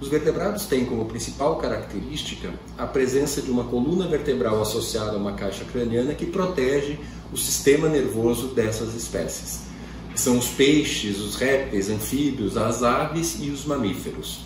Os vertebrados têm como principal característica a presença de uma coluna vertebral associada a uma caixa craniana que protege o sistema nervoso dessas espécies. São os peixes, os répteis, anfíbios, as aves e os mamíferos.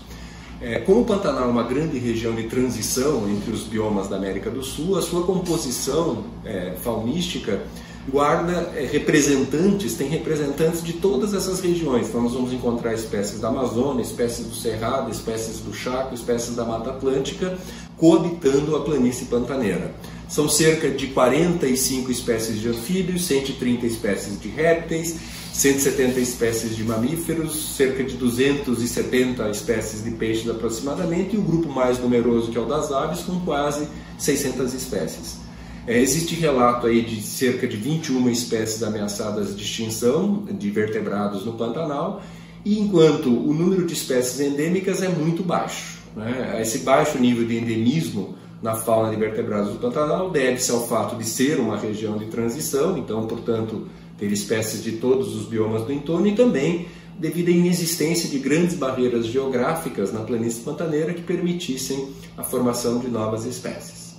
É, como o Pantanal é uma grande região de transição entre os biomas da América do Sul, a sua composição é, faunística guarda é, representantes, tem representantes de todas essas regiões. Então nós vamos encontrar espécies da Amazônia, espécies do Cerrado, espécies do Chaco, espécies da Mata Atlântica, coabitando a planície pantaneira. São cerca de 45 espécies de anfíbios, 130 espécies de répteis, 170 espécies de mamíferos, cerca de 270 espécies de peixes aproximadamente, e o grupo mais numeroso que é o das aves, com quase 600 espécies. É, existe relato aí de cerca de 21 espécies ameaçadas de extinção de vertebrados no Pantanal, e enquanto o número de espécies endêmicas é muito baixo. Né? Esse baixo nível de endemismo na fauna de vertebrados do Pantanal deve-se ao fato de ser uma região de transição, então, portanto, ter espécies de todos os biomas do entorno e também devido à inexistência de grandes barreiras geográficas na planície pantaneira que permitissem a formação de novas espécies.